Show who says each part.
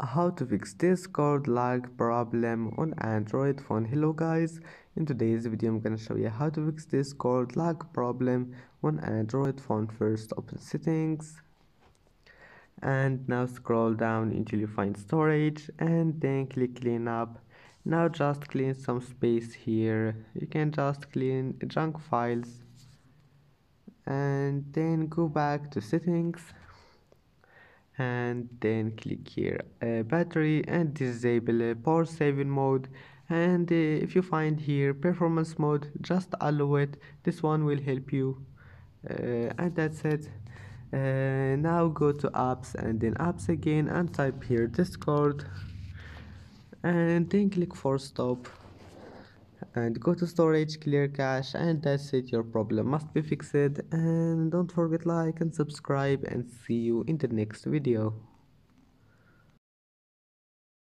Speaker 1: how to fix discord lag problem on android phone. Hello guys. In today's video i'm gonna show you how to fix discord lag problem on android phone. First open settings. And now scroll down until you find storage and then click clean up. Now just clean some space here. You can just clean junk files. And then go back to settings and then click here uh, battery and disable uh, power saving mode. And uh, if you find here performance mode just allow it. This one will help you. Uh, and that's it. Uh, now go to apps and then apps again and type here discord. And then click force stop and go to storage clear cache and that's it. Your problem must be fixed. And don't forget like and subscribe and see you in the next video